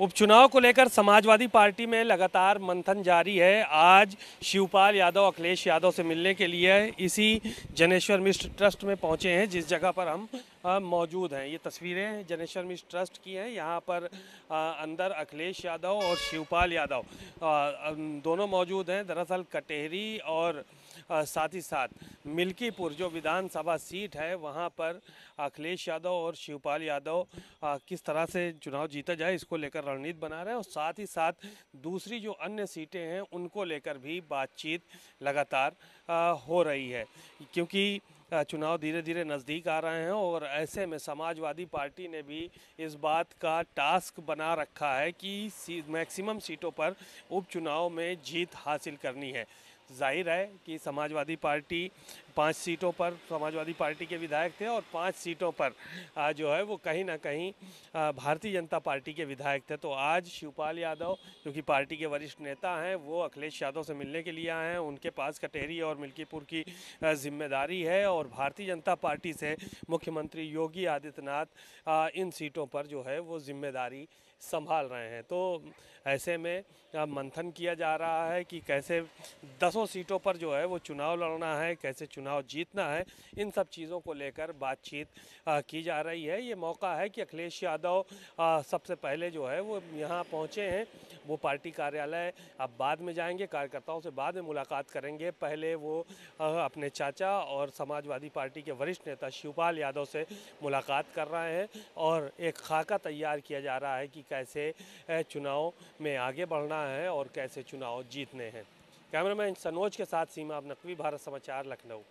उपचुनाव को लेकर समाजवादी पार्टी में लगातार मंथन जारी है। आज शिवपाल यादव, अखिलेश यादव से मिलने के लिए इसी जनेश्वर मिश्र ट्रस्ट में पहुँचे हैं, जिस जगह पर हम मौजूद हैं। ये तस्वीरें जनेश्वर मिश्र ट्रस्ट की हैं। यहाँ पर अंदर अखिलेश यादव और शिवपाल यादव दोनों मौजूद हैं। दरअसल कटेहरी और साथ ही साथ मिल्कीपुर, जो विधानसभा सीट है, वहाँ पर अखिलेश यादव और शिवपाल यादव किस तरह से चुनाव जीता जाए, इसको लेकर रणनीति बना रहे हैं और साथ ही साथ दूसरी जो अन्य सीटें हैं, उनको लेकर भी बातचीत लगातार हो रही है। क्योंकि चुनाव धीरे धीरे नज़दीक आ रहे हैं और ऐसे में समाजवादी पार्टी ने भी इस बात का टास्क बना रखा है कि मैक्सिमम सीटों पर उपचुनाव में जीत हासिल करनी है। ज़ाहिर है कि समाजवादी पार्टी पाँच सीटों पर, समाजवादी पार्टी के विधायक थे और पाँच सीटों पर जो है वो कहीं ना कहीं भारतीय जनता पार्टी के विधायक थे। तो आज शिवपाल यादव, जो कि पार्टी के वरिष्ठ नेता हैं, वो अखिलेश यादव से मिलने के लिए आए हैं। उनके पास कटेरी और मिल्कीपुर की ज़िम्मेदारी है और भारतीय जनता पार्टी से मुख्यमंत्री योगी आदित्यनाथ इन सीटों पर जो है वो ज़िम्मेदारी संभाल रहे हैं। तो ऐसे में मंथन किया जा रहा है कि कैसे दसों सीटों पर जो है वो चुनाव लड़ना है, कैसे चुनाव जीतना है, इन सब चीज़ों को लेकर बातचीत की जा रही है। ये मौका है कि अखिलेश यादव सबसे पहले जो है वो यहाँ पहुँचे हैं। वो पार्टी कार्यालय, अब बाद में जाएँगे, कार्यकर्ताओं से बाद में मुलाकात करेंगे। पहले वो अपने चाचा और समाजवादी पार्टी के वरिष्ठ नेता शिवपाल यादव से मुलाकात कर रहे हैं और एक खाका तैयार किया जा रहा है कि कैसे चुनाव में आगे बढ़ना है और कैसे चुनाव जीतने हैं। कैमरामैन सनोज के साथ सीमा अब नकवी भारत समाचार लखनऊ।